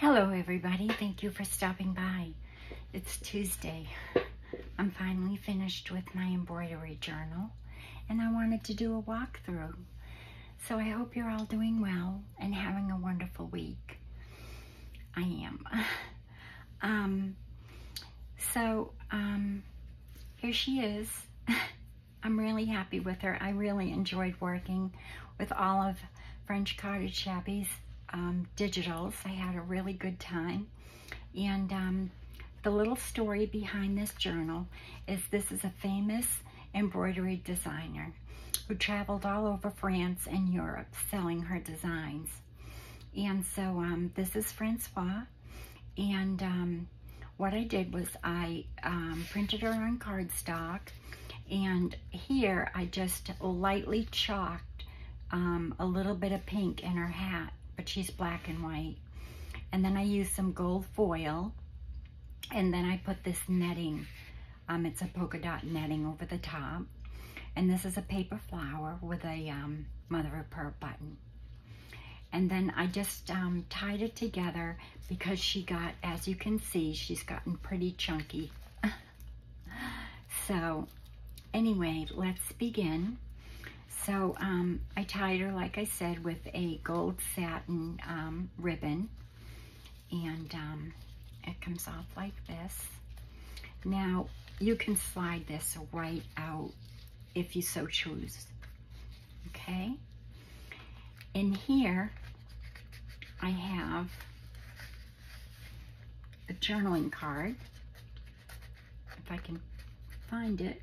Hello, everybody. Thank you for stopping by. It's Tuesday. I'm finally finished with my embroidery journal, and I wanted to do a walkthrough. So I hope you're all doing well and having a wonderful week. I am. Um, so, um, here she is. I'm really happy with her. I really enjoyed working with all of French Cottage Shabby's um, digitals. I had a really good time. And um, the little story behind this journal is this is a famous embroidery designer who traveled all over France and Europe selling her designs. And so um, this is Francois. And um, what I did was I um, printed her on cardstock. And here I just lightly chalked um, a little bit of pink in her hat but she's black and white. And then I used some gold foil. And then I put this netting. Um, it's a polka dot netting over the top. And this is a paper flower with a um, mother of pearl button. And then I just um, tied it together because she got, as you can see, she's gotten pretty chunky. so anyway, let's begin. So um, I tied her, like I said, with a gold satin um, ribbon. And um, it comes off like this. Now, you can slide this right out if you so choose. Okay? In here, I have a journaling card. If I can find it.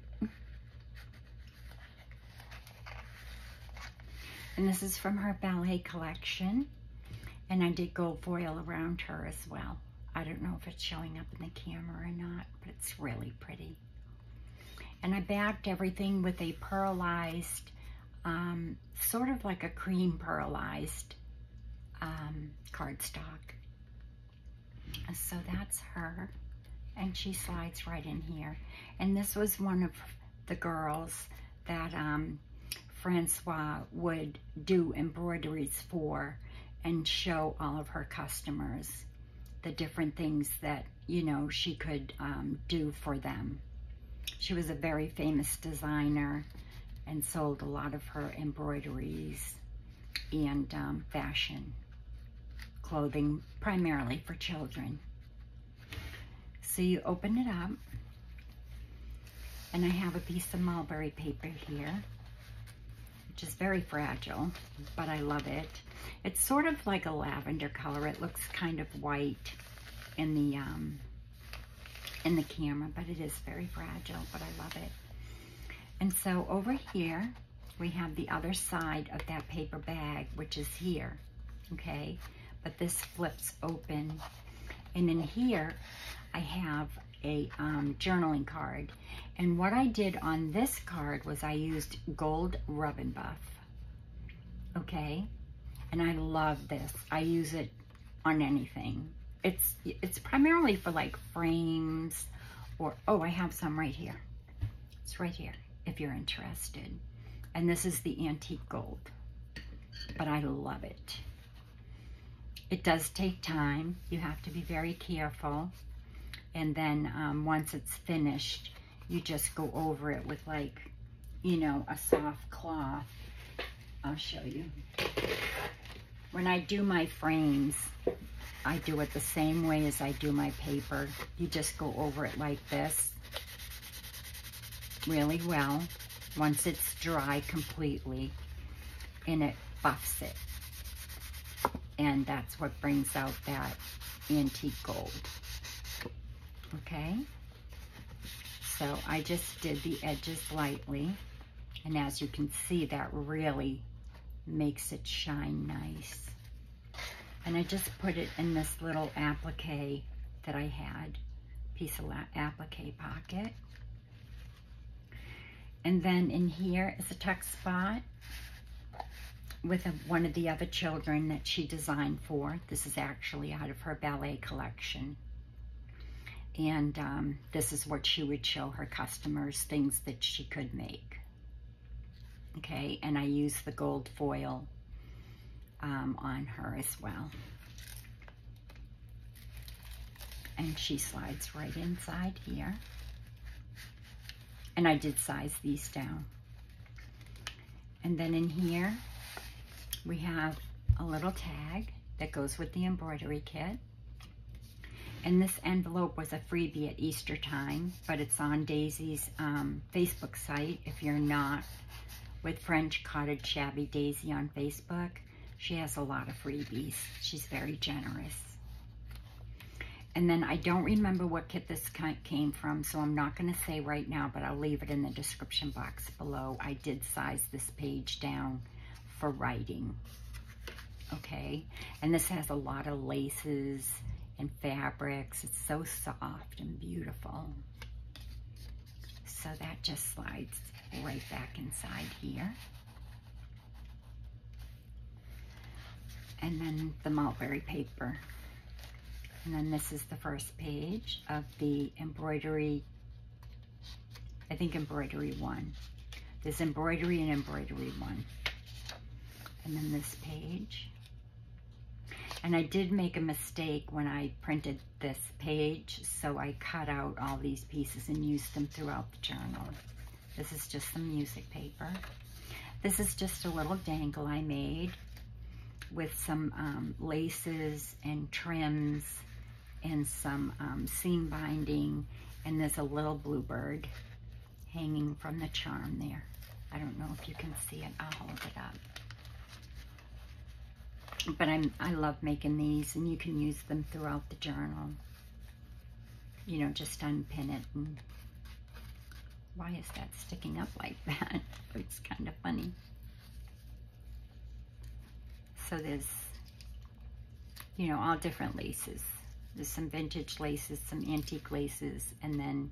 And this is from her ballet collection. And I did gold foil around her as well. I don't know if it's showing up in the camera or not, but it's really pretty. And I backed everything with a pearlized, um, sort of like a cream pearlized um, cardstock. So that's her. And she slides right in here. And this was one of the girls that um, Francois would do embroideries for and show all of her customers the different things that, you know, she could um, do for them. She was a very famous designer and sold a lot of her embroideries and um, fashion clothing, primarily for children. So you open it up, and I have a piece of mulberry paper here which is very fragile, but I love it. It's sort of like a lavender color. It looks kind of white in the um, in the camera, but it is very fragile, but I love it. And so over here, we have the other side of that paper bag, which is here, okay? But this flips open. And in here, I have a um, journaling card. And what I did on this card was I used gold rub and buff. Okay? And I love this. I use it on anything. It's it's primarily for like frames or, oh, I have some right here. It's right here if you're interested. And this is the antique gold. But I love it. It does take time. You have to be very careful and then um, once it's finished, you just go over it with like, you know, a soft cloth. I'll show you. When I do my frames, I do it the same way as I do my paper. You just go over it like this really well once it's dry completely and it buffs it. And that's what brings out that antique gold okay? So I just did the edges lightly, and as you can see, that really makes it shine nice. And I just put it in this little applique that I had, piece of applique pocket. And then in here is a tuck spot with a, one of the other children that she designed for. This is actually out of her ballet collection. And um, this is what she would show her customers, things that she could make. Okay, and I use the gold foil um, on her as well. And she slides right inside here. And I did size these down. And then in here, we have a little tag that goes with the embroidery kit. And this envelope was a freebie at Easter time, but it's on Daisy's um, Facebook site. If you're not with French Cottage Shabby Daisy on Facebook, she has a lot of freebies. She's very generous. And then I don't remember what kit this came from, so I'm not going to say right now, but I'll leave it in the description box below. I did size this page down for writing. Okay, and this has a lot of laces and fabrics. It's so soft and beautiful. So that just slides right back inside here. And then the mulberry paper. And then this is the first page of the embroidery, I think embroidery one. There's embroidery and embroidery one. And then this page. And I did make a mistake when I printed this page, so I cut out all these pieces and used them throughout the journal. This is just some music paper. This is just a little dangle I made with some um, laces and trims and some um, seam binding, and there's a little bluebird hanging from the charm there. I don't know if you can see it. I'll hold it up. But I'm, I love making these, and you can use them throughout the journal. You know, just unpin it. And why is that sticking up like that? it's kind of funny. So there's, you know, all different laces. There's some vintage laces, some antique laces, and then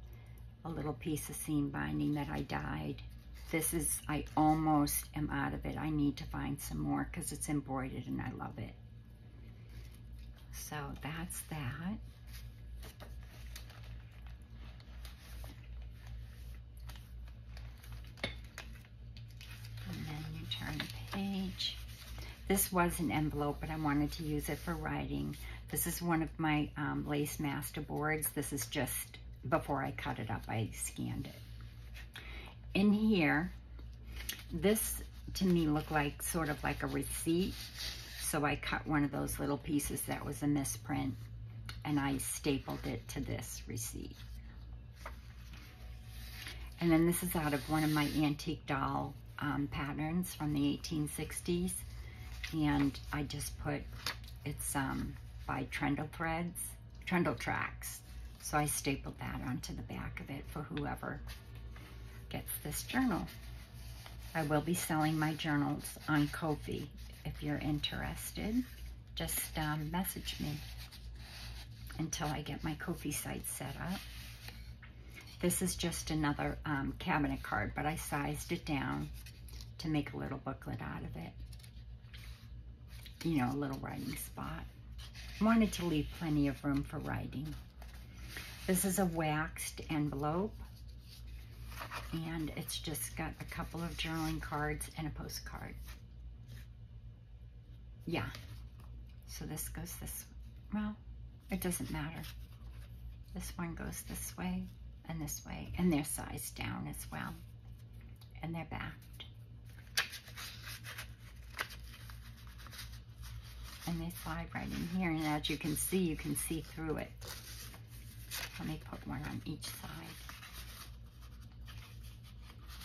a little piece of seam binding that I dyed. This is, I almost am out of it. I need to find some more because it's embroidered and I love it. So that's that. And then you turn the page. This was an envelope, but I wanted to use it for writing. This is one of my um, lace master boards. This is just before I cut it up, I scanned it. In here, this to me looked like sort of like a receipt. So I cut one of those little pieces that was a misprint and I stapled it to this receipt. And then this is out of one of my antique doll um, patterns from the 1860s. And I just put, it's um, by Trundle Threads, Trundle Tracks. So I stapled that onto the back of it for whoever gets this journal. I will be selling my journals on Ko-fi. If you're interested, just um, message me until I get my Ko-fi site set up. This is just another um, cabinet card, but I sized it down to make a little booklet out of it. You know, a little writing spot wanted to leave plenty of room for writing. This is a waxed envelope and it's just got a couple of journaling cards and a postcard. Yeah, so this goes this, way. well, it doesn't matter. This one goes this way and this way, and they're sized down as well, and they're backed. and they slide right in here. And as you can see, you can see through it. Let me put one on each side.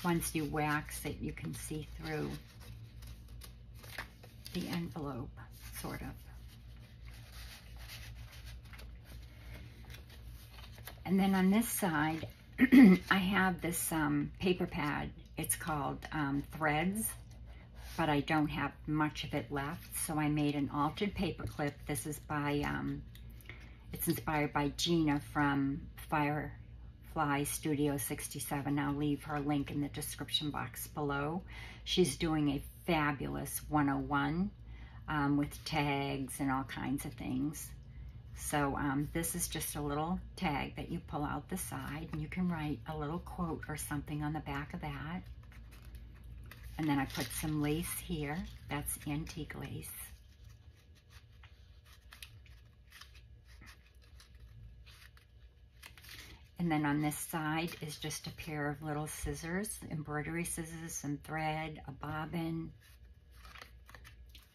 Once you wax it, you can see through the envelope, sort of. And then on this side, I have this um, paper pad. It's called um, Threads but I don't have much of it left. So I made an altered paper clip. This is by, um, it's inspired by Gina from Firefly Studio 67. I'll leave her link in the description box below. She's doing a fabulous 101 um, with tags and all kinds of things. So um, this is just a little tag that you pull out the side and you can write a little quote or something on the back of that. And then I put some lace here. That's antique lace. And then on this side is just a pair of little scissors, embroidery scissors, some thread, a bobbin.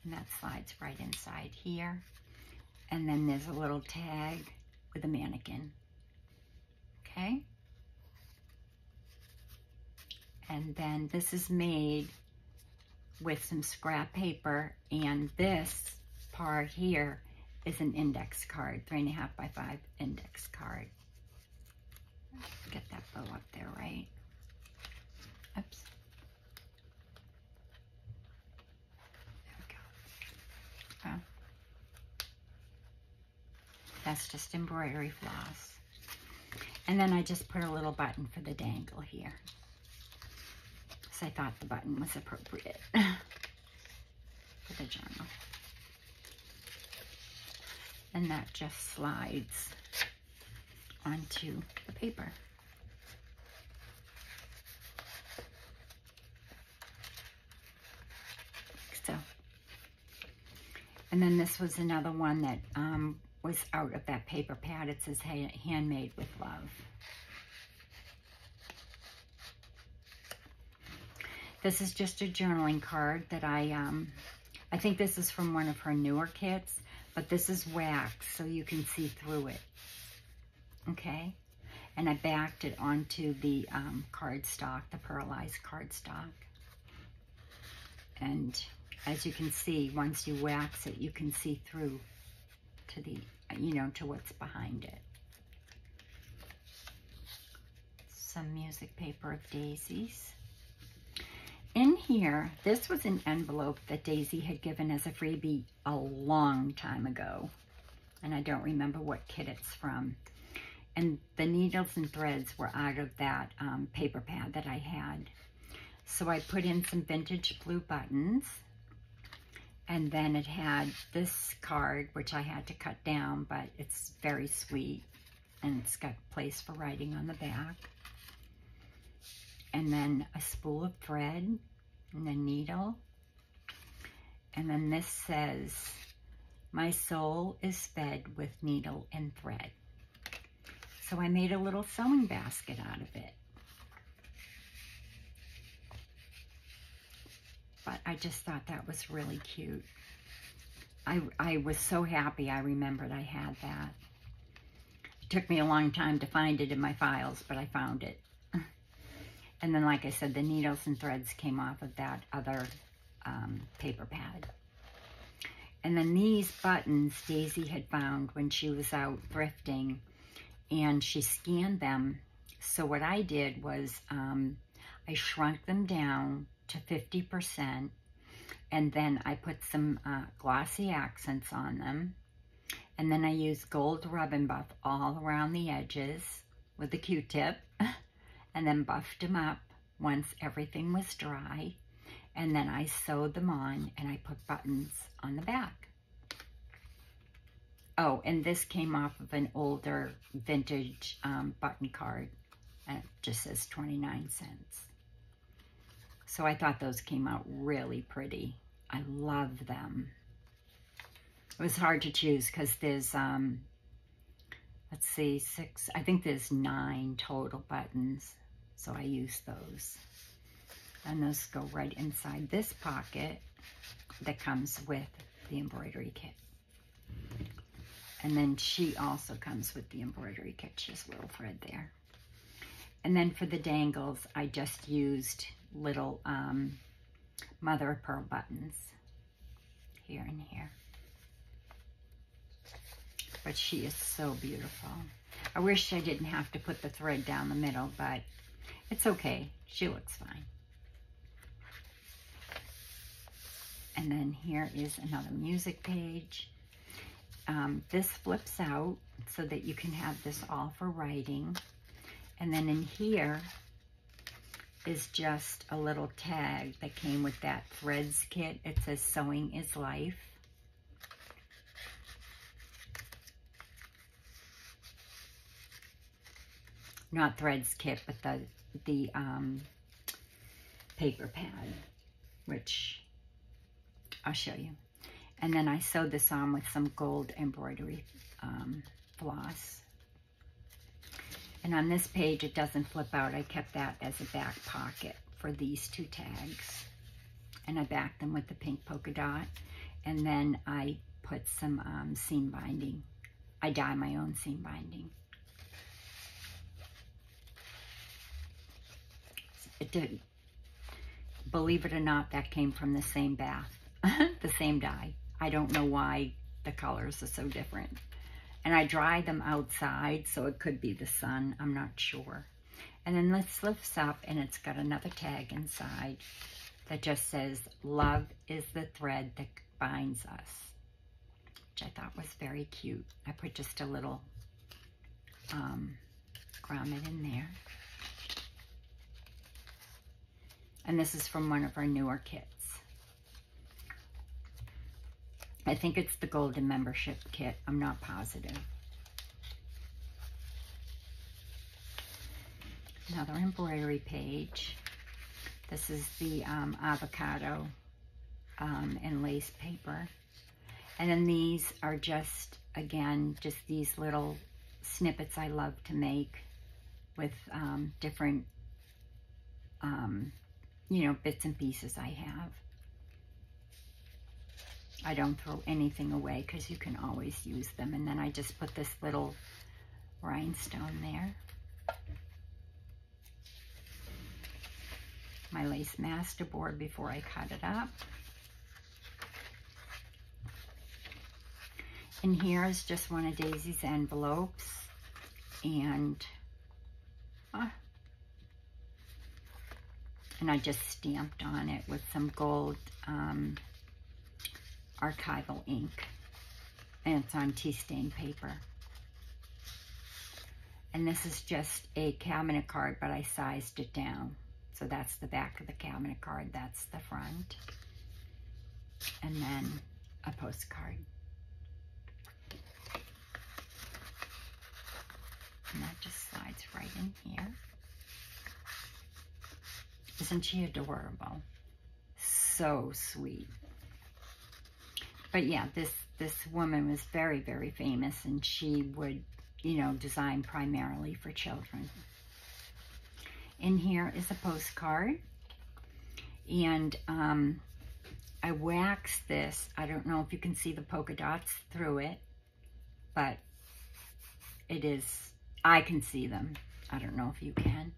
And that slides right inside here. And then there's a little tag with a mannequin. Okay? And then this is made with some scrap paper and this part here is an index card, three and a half by five index card. Get that bow up there, right? Oops. There we go. Oh. That's just embroidery floss. And then I just put a little button for the dangle here. So I thought the button was appropriate for the journal. And that just slides onto the paper. so. And then this was another one that um, was out of that paper pad. It says handmade with love. This is just a journaling card that I, um, I think this is from one of her newer kits, but this is wax so you can see through it okay? And I backed it onto the um, cardstock, the pearlized cardstock. And as you can see, once you wax it, you can see through to the, you know, to what's behind it. Some music paper of daisies. In here, this was an envelope that Daisy had given as a freebie a long time ago. And I don't remember what kit it's from and the needles and threads were out of that um, paper pad that I had. So I put in some vintage blue buttons and then it had this card, which I had to cut down, but it's very sweet and it's got place for writing on the back. And then a spool of thread and a needle. And then this says, my soul is fed with needle and thread. So I made a little sewing basket out of it. But I just thought that was really cute. I, I was so happy I remembered I had that. It took me a long time to find it in my files, but I found it. And then, like I said, the needles and threads came off of that other um, paper pad. And then these buttons Daisy had found when she was out thrifting and she scanned them. So what I did was um, I shrunk them down to 50% and then I put some uh, glossy accents on them. And then I used gold rub and buff all around the edges with a Q-tip and then buffed them up once everything was dry. And then I sewed them on and I put buttons on the back. Oh, and this came off of an older vintage um, button card. And it just says 29 cents. So I thought those came out really pretty. I love them. It was hard to choose because there's, um, let's see, six, I think there's nine total buttons. So I use those. And those go right inside this pocket that comes with the embroidery kit. And then she also comes with the embroidery kit, just little thread there. And then for the dangles, I just used little um, mother of pearl buttons here and here. But she is so beautiful. I wish I didn't have to put the thread down the middle, but it's okay. She looks fine. And then here is another music page. Um, this flips out so that you can have this all for writing. And then in here is just a little tag that came with that threads kit. It says sewing is life. Not threads kit, but the, the um, paper pad, which I'll show you. And then I sewed this on with some gold embroidery um, floss. And on this page, it doesn't flip out. I kept that as a back pocket for these two tags. And I backed them with the pink polka dot. And then I put some um, seam binding. I dye my own seam binding. It. Believe it or not, that came from the same bath, the same dye. I don't know why the colors are so different. And I dry them outside, so it could be the sun. I'm not sure. And then this lifts up, and it's got another tag inside that just says, Love is the thread that binds us, which I thought was very cute. I put just a little um, grommet in there. And this is from one of our newer kits. I think it's the golden membership kit. I'm not positive. Another embroidery page. This is the um, avocado um, and lace paper. And then these are just, again, just these little snippets I love to make with um, different, um, you know, bits and pieces I have. I don't throw anything away because you can always use them. And then I just put this little rhinestone there. My lace master board before I cut it up. And here is just one of Daisy's envelopes. And, uh, and I just stamped on it with some gold um, archival ink. And it's on tea stain paper. And this is just a cabinet card, but I sized it down. So that's the back of the cabinet card. That's the front. And then a postcard. And that just slides right in here. Isn't she adorable? So sweet but yeah, this this woman was very, very famous, and she would, you know, design primarily for children. In here is a postcard, and um, I waxed this. I don't know if you can see the polka dots through it, but it is, I can see them. I don't know if you can.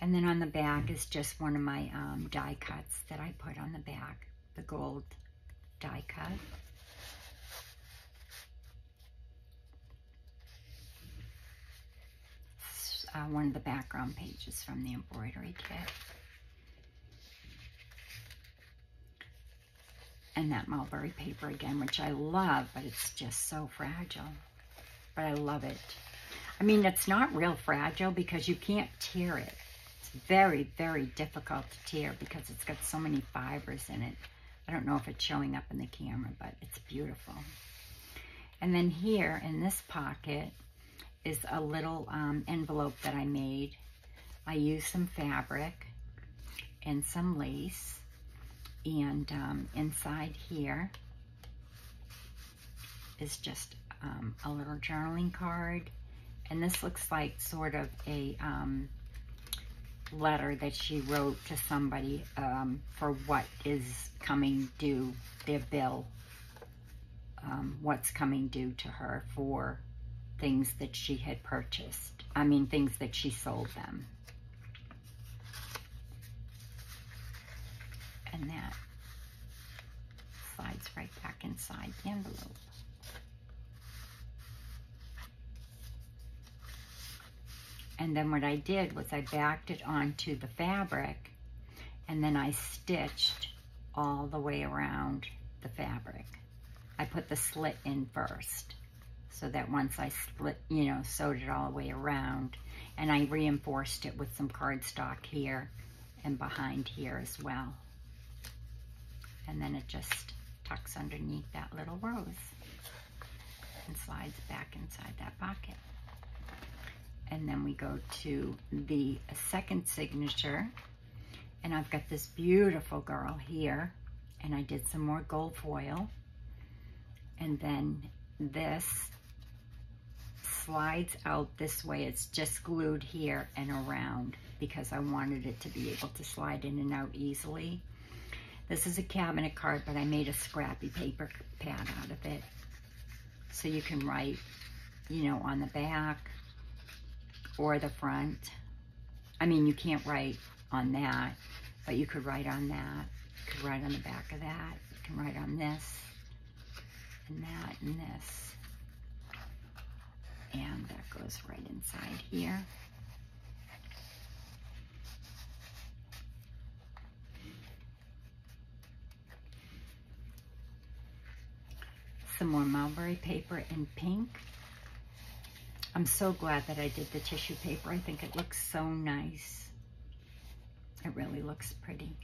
And then on the back is just one of my um, die cuts that I put on the back, the gold die cut. Uh, one of the background pages from the embroidery kit. And that mulberry paper again, which I love, but it's just so fragile. But I love it. I mean, it's not real fragile because you can't tear it. It's very, very difficult to tear because it's got so many fibers in it. I don't know if it's showing up in the camera, but it's beautiful. And then here in this pocket is a little um, envelope that I made. I used some fabric and some lace. And um, inside here is just um, a little journaling card. And this looks like sort of a um, letter that she wrote to somebody um, for what is coming due, their bill, um, what's coming due to her for things that she had purchased. I mean, things that she sold them. And that slides right back inside the envelope. And then what I did was I backed it onto the fabric and then I stitched all the way around the fabric. I put the slit in first so that once I split, you know, sewed it all the way around and I reinforced it with some cardstock here and behind here as well. And then it just tucks underneath that little rose and slides back inside that pocket and then we go to the second signature and I've got this beautiful girl here and I did some more gold foil and then this slides out this way. It's just glued here and around because I wanted it to be able to slide in and out easily. This is a cabinet card, but I made a scrappy paper pad out of it. So you can write, you know, on the back or the front. I mean, you can't write on that, but you could write on that. You could write on the back of that. You can write on this and that and this. And that goes right inside here. Some more mulberry paper in pink. I'm so glad that I did the tissue paper. I think it looks so nice. It really looks pretty.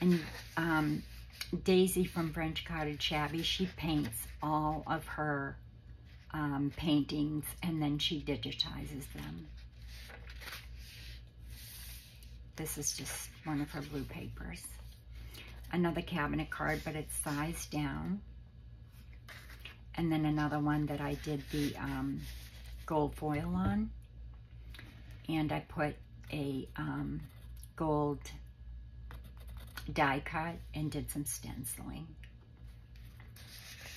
And um, Daisy from French Cottage Shabby, she paints all of her um, paintings and then she digitizes them. This is just one of her blue papers. Another cabinet card, but it's sized down. And then another one that I did the um, gold foil on. And I put a um, gold die cut and did some stenciling.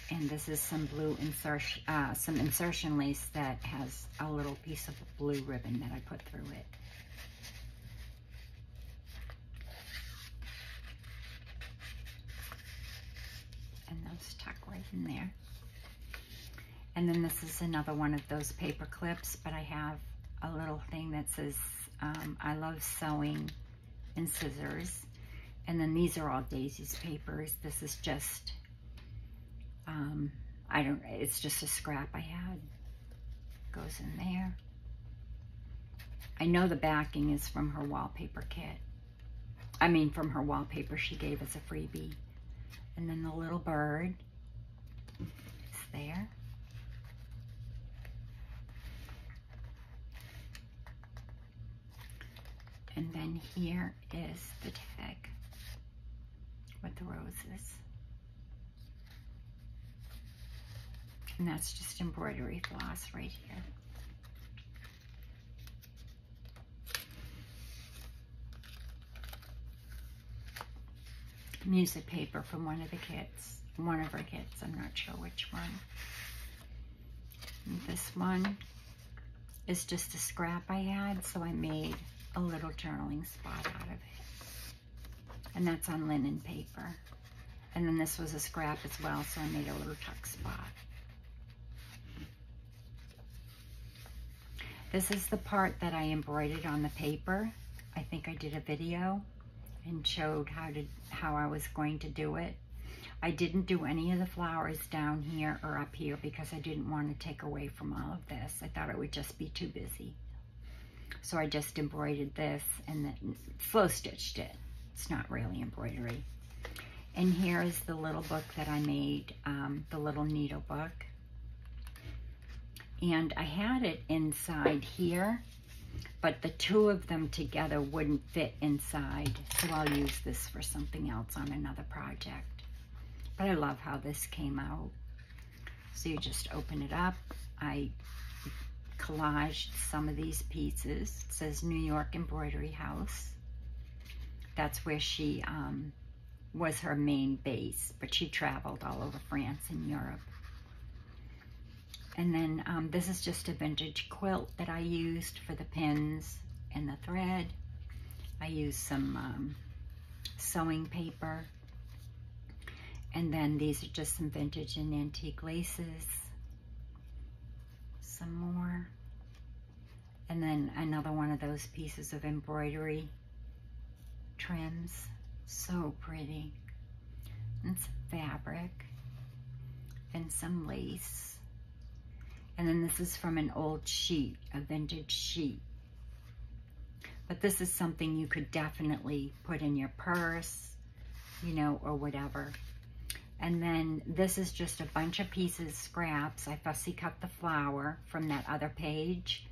And this is some blue insertion, uh, some insertion lace that has a little piece of blue ribbon that I put through it. And those tuck right in there. And then this is another one of those paper clips, but I have a little thing that says, um, I love sewing and scissors. And then these are all Daisy's papers. This is just, um, I don't, it's just a scrap I had. Goes in there. I know the backing is from her wallpaper kit. I mean, from her wallpaper she gave as a freebie. And then the little bird is there. And then here is the tag with the roses. And that's just embroidery floss right here. Music paper from one of the kits, one of her kits, I'm not sure which one. And this one is just a scrap I had, so I made a little journaling spot out of it and that's on linen paper. And then this was a scrap as well, so I made a little tuck spot. This is the part that I embroidered on the paper. I think I did a video and showed how to how I was going to do it. I didn't do any of the flowers down here or up here because I didn't want to take away from all of this. I thought it would just be too busy. So I just embroidered this and then flow stitched it. It's not really embroidery. And here is the little book that I made, um, the little needle book. And I had it inside here, but the two of them together wouldn't fit inside. So I'll use this for something else on another project. But I love how this came out. So you just open it up. I collaged some of these pieces. It says New York Embroidery House that's where she um, was her main base, but she traveled all over France and Europe. And then um, this is just a vintage quilt that I used for the pins and the thread. I used some um, sewing paper. And then these are just some vintage and antique laces. Some more. And then another one of those pieces of embroidery trims. So pretty. And some fabric and some lace. And then this is from an old sheet, a vintage sheet. But this is something you could definitely put in your purse, you know, or whatever. And then this is just a bunch of pieces, scraps. I fussy cut the flower from that other page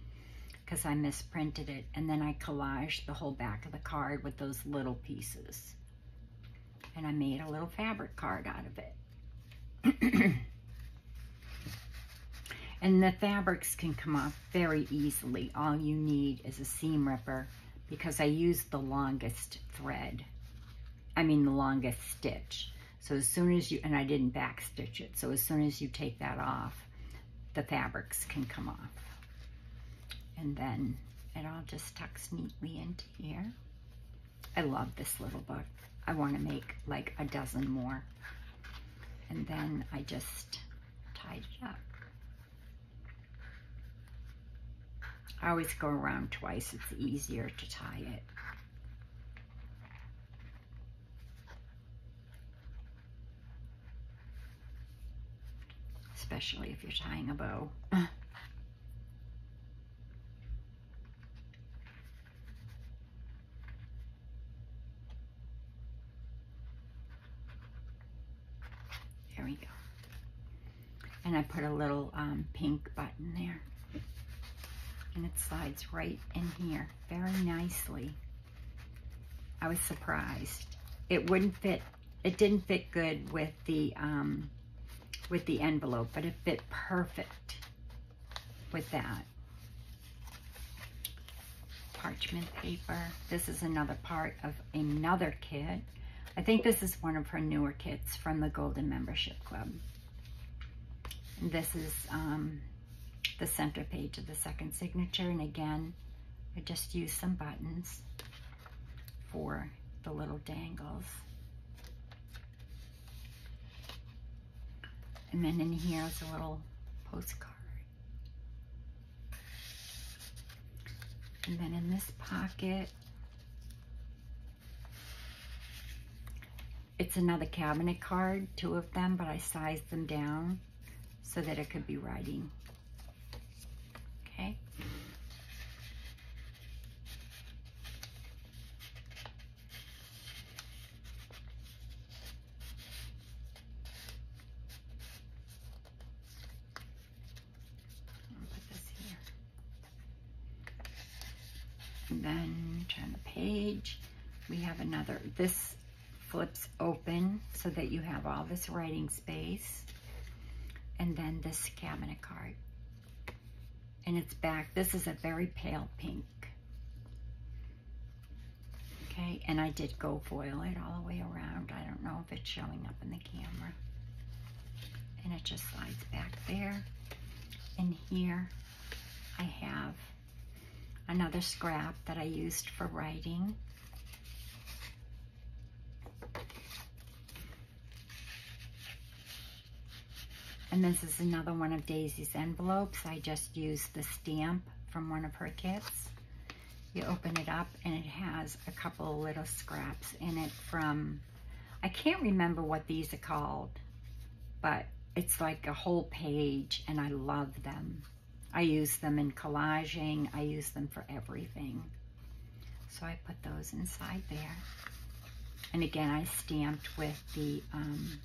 because I misprinted it. And then I collaged the whole back of the card with those little pieces. And I made a little fabric card out of it. And the fabrics can come off very easily. All you need is a seam ripper because I used the longest thread. I mean the longest stitch. So as soon as you, and I didn't back stitch it, so as soon as you take that off, the fabrics can come off. And then it all just tucks neatly into here. I love this little book. I want to make like a dozen more. And then I just tied it up. I always go around twice. It's easier to tie it. Especially if you're tying a bow. There we go. And I put a little um, pink button there. And it slides right in here very nicely. I was surprised. It wouldn't fit, it didn't fit good with the, um, with the envelope, but it fit perfect with that. Parchment paper. This is another part of another kit. I think this is one of her newer kits from the Golden Membership Club. This is um, the center page of the second signature. And again, I just used some buttons for the little dangles. And then in here is a little postcard. And then in this pocket, it's another cabinet card, two of them, but I sized them down so that it could be writing. Okay. put this here. And then turn the page. We have another, this flips open so that you have all this writing space. And then this cabinet card. And it's back. This is a very pale pink. Okay, and I did go foil it all the way around. I don't know if it's showing up in the camera. And it just slides back there. And here I have another scrap that I used for writing. And this is another one of Daisy's envelopes. I just used the stamp from one of her kits. You open it up and it has a couple little scraps in it from, I can't remember what these are called, but it's like a whole page and I love them. I use them in collaging. I use them for everything. So I put those inside there. And again, I stamped with the um,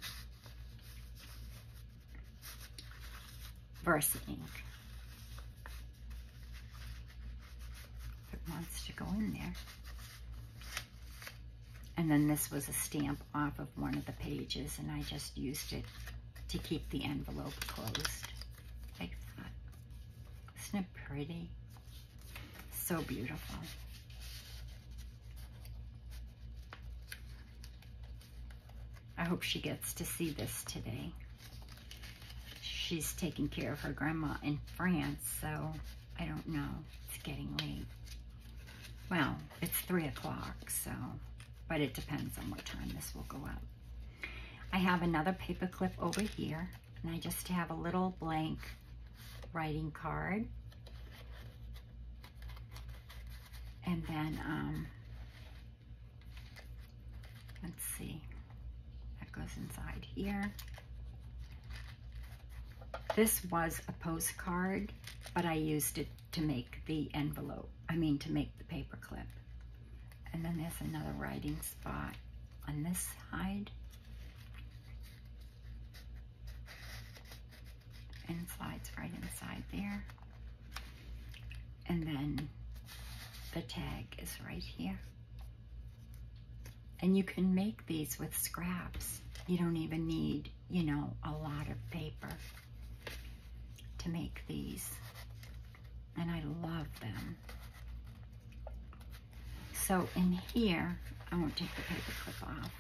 Versa ink. If it wants to go in there. And then this was a stamp off of one of the pages and I just used it to keep the envelope closed. Isn't it pretty? So beautiful. I hope she gets to see this today. She's taking care of her grandma in France, so I don't know. It's getting late. Well, it's 3 o'clock, so, but it depends on what time this will go up. I have another paper clip over here, and I just have a little blank writing card. And then, um, let's see, that goes inside here. This was a postcard, but I used it to make the envelope, I mean to make the paper clip. And then there's another writing spot on this side. And slides right inside there. And then the tag is right here. And you can make these with scraps. You don't even need, you know, a lot of paper. to make these. And I love them. So in here, I won't take the paper clip off.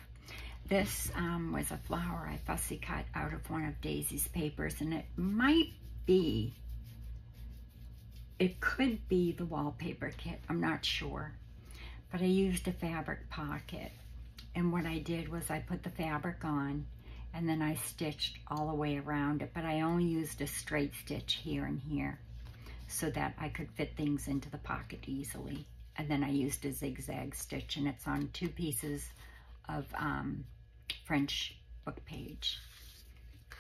This um, was a flower I fussy cut out of one of Daisy's papers, and it might be, it could be the wallpaper kit, I'm not sure. But I used a fabric pocket, and what I did was I put the fabric on, and then I stitched all the way around it, but I only used a straight stitch here and here so that I could fit things into the pocket easily. And then I used a zigzag stitch, and it's on two pieces of um, French book page.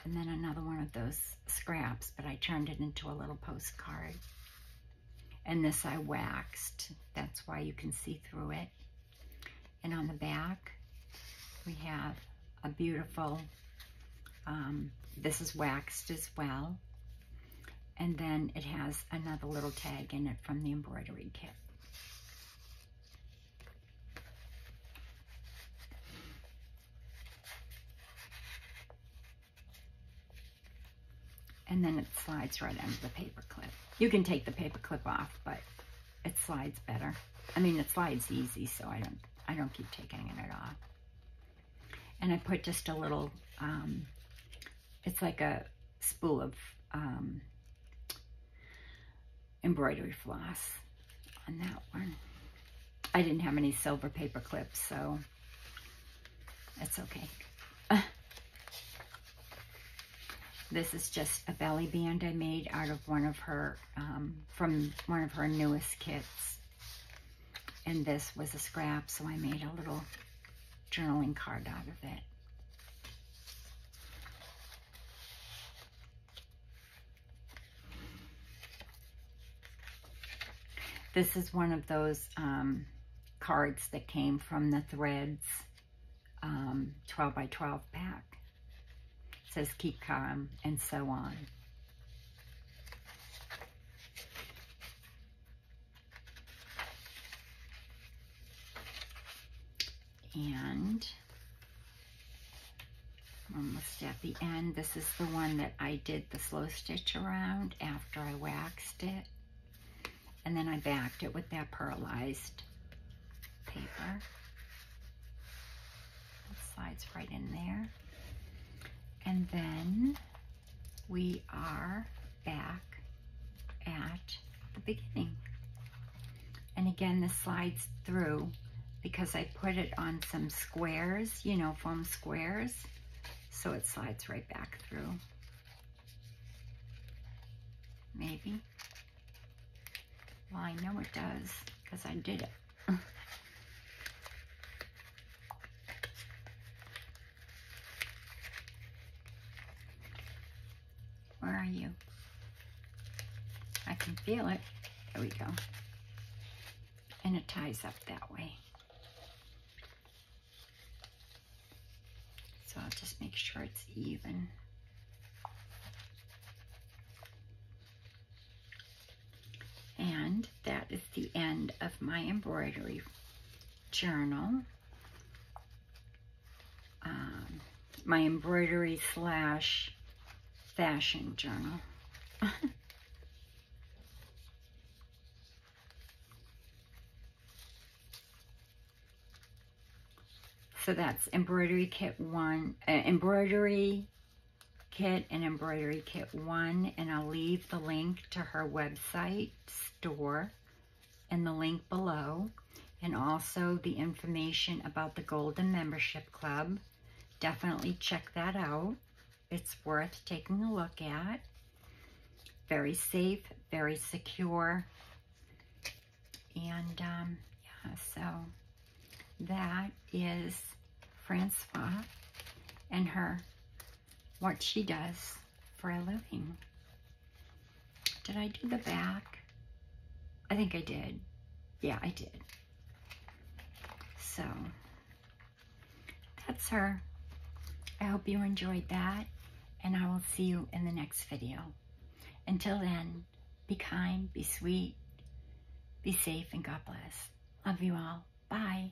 And then another one of those scraps, but I turned it into a little postcard. And this I waxed. That's why you can see through it. And on the back, we have a beautiful, um, this is waxed as well. And then it has another little tag in it from the embroidery kit. And then it slides right under the paper clip. You can take the paper clip off, but it slides better. I mean, it slides easy, so I don't, I don't keep taking it off. And I put just a little, um, it's like a spool of um, embroidery floss on that one. I didn't have any silver paper clips, so it's okay. This is just a belly band I made out of one of her, um, from one of her newest kits. And this was a scrap, so I made a little journaling card out of it. This is one of those um, cards that came from the Threads um, 12 by 12 pack says keep calm, and so on. And almost at the end. This is the one that I did the slow stitch around after I waxed it. And then I backed it with that pearlized paper. It slides right in there. And then we are back at the beginning. And again, this slides through because I put it on some squares, you know, foam squares. So it slides right back through. Maybe. Well, I know it does because I did it. Where are you? I can feel it. There we go. And it ties up that way. So I'll just make sure it's even. And that is the end of my embroidery journal. Um, my embroidery slash fashion journal. so that's embroidery kit one, uh, embroidery kit and embroidery kit one, and I'll leave the link to her website store in the link below, and also the information about the Golden Membership Club. Definitely check that out it's worth taking a look at. Very safe, very secure. And um, yeah, so that is Francois and her, what she does for a living. Did I do the back? I think I did. Yeah, I did. So, that's her. I hope you enjoyed that and I will see you in the next video. Until then, be kind, be sweet, be safe, and God bless. Love you all. Bye.